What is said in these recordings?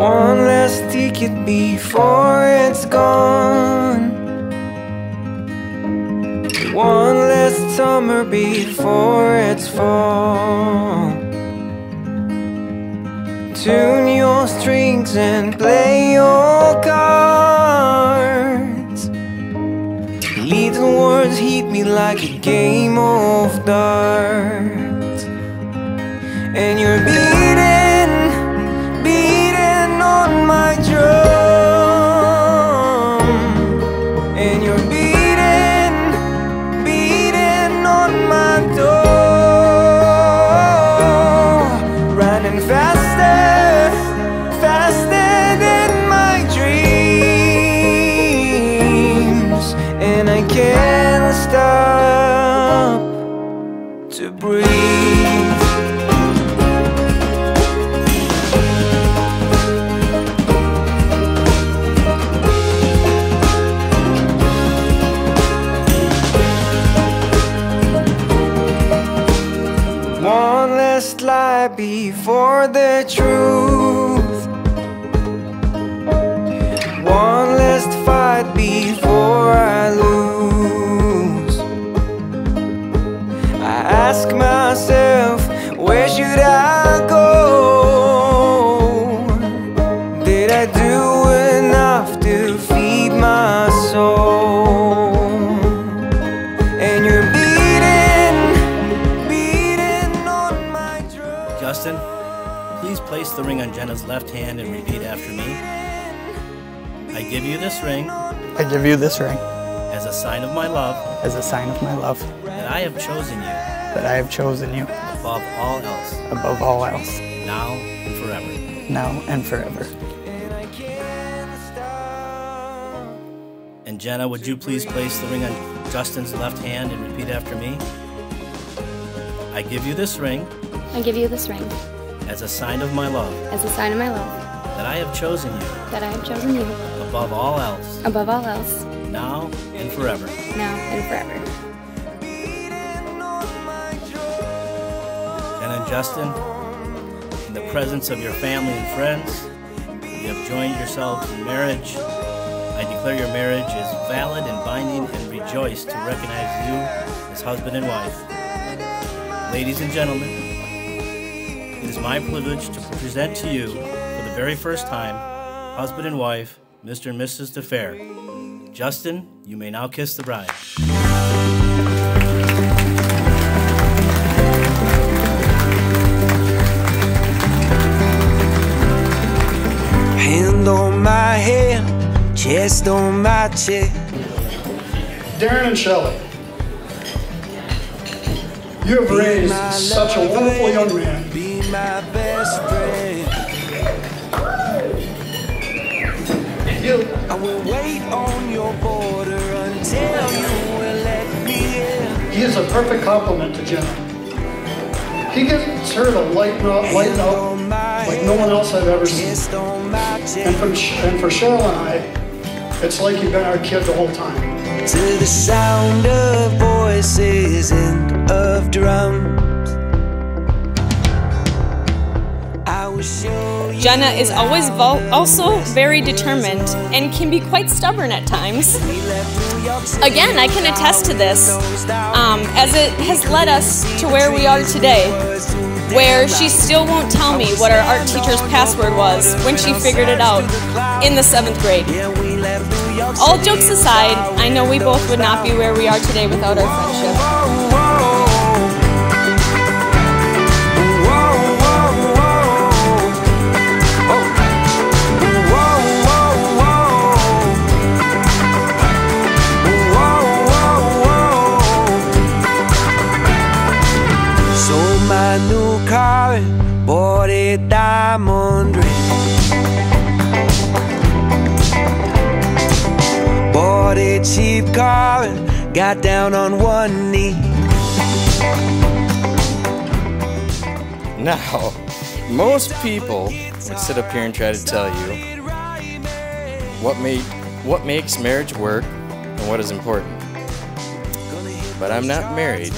One last ticket before it's gone. One last summer before it's fall. Tune your strings and play your cards. Little words hit me like a game of darts. Can't stop to breathe. One last lie before the truth. Do enough to feed my soul? And you're beating, beating on my drum. Justin, please place the ring on Jena's left hand and repeat after me. I give you this ring I give you this ring as a sign of my love as a sign of my love that I have chosen you that I have chosen you above all else, above all else, now and forever. now and forever. And Jena, would you please place the ring on Justin's left hand and repeat after me? I give you this ring I give you this ring as a sign of my love as a sign of my love that I have chosen you that I have chosen you above all else, above all else, now and forever. now and forever. Jena and Justin, in the presence of your family and friends, you have joined yourselves in marriage. I declare your marriage is valid and binding and rejoice to recognize you as husband and wife. Ladies and gentlemen, it is my privilege to present to you, for the very first time, husband and wife, Mr. and Mrs. DeFair. Justin, you may now kiss the bride. Hand on my head, chest on my chest. Darren and Shelley, you have raised such a wonderful young man. Be my best friend. You, I will wait on your border until you will let me in. he is a perfect compliment to Jena. He gets her to lighten up, lighten up like no one else I've ever seen. Chest on my And for, and for Cheryl and I, it's like you've been our kid the whole time. To the sound of voices and of drums. I will show. Jena is always vo- also very determined and can be quite stubborn at times. We left New York City Again, I can attest to this, um, as it has led us to where we are today, where she still won't tell me what our art teacher's password was when she figured it out in the seventh grade. All jokes aside, I know we both would not be where we are today without our friendship. My new car and bought a diamond ring. Bought a cheap car and got down on one knee. Now, most people would sit up here and try to tell you what made what makes marriage work and what is important. But I'm not married.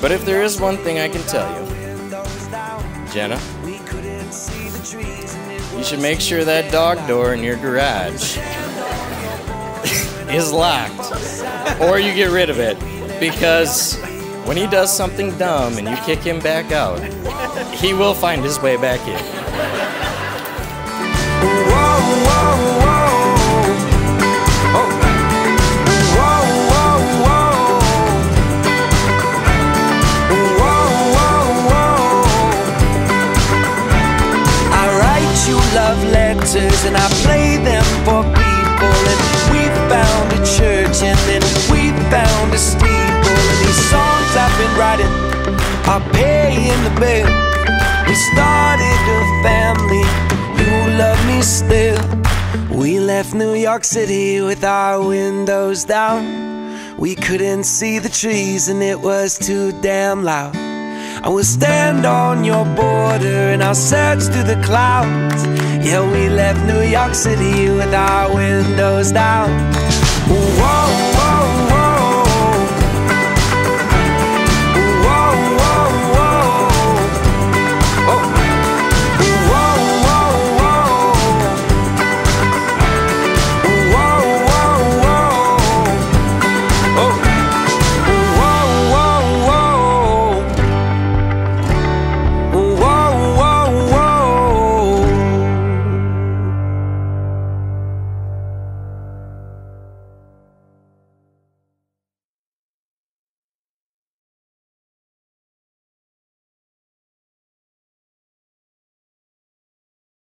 But if there is one thing I can tell you, Jena, you should make sure that dog door in your garage is locked or you get rid of it because when he does something dumb and you kick him back out, he will find his way back in. Whoa, whoa, whoa. Love letters and I play them for people. And we found a church and then we found a steeple. And these songs I've been writing are paying the bill. We started a family. You love me still. We left New York City with our windows down. We couldn't see the trees and it was too damn loud. I will stand on your border and I'll search through the clouds. Yeah, we left New York City with our windows down.